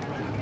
Gracias.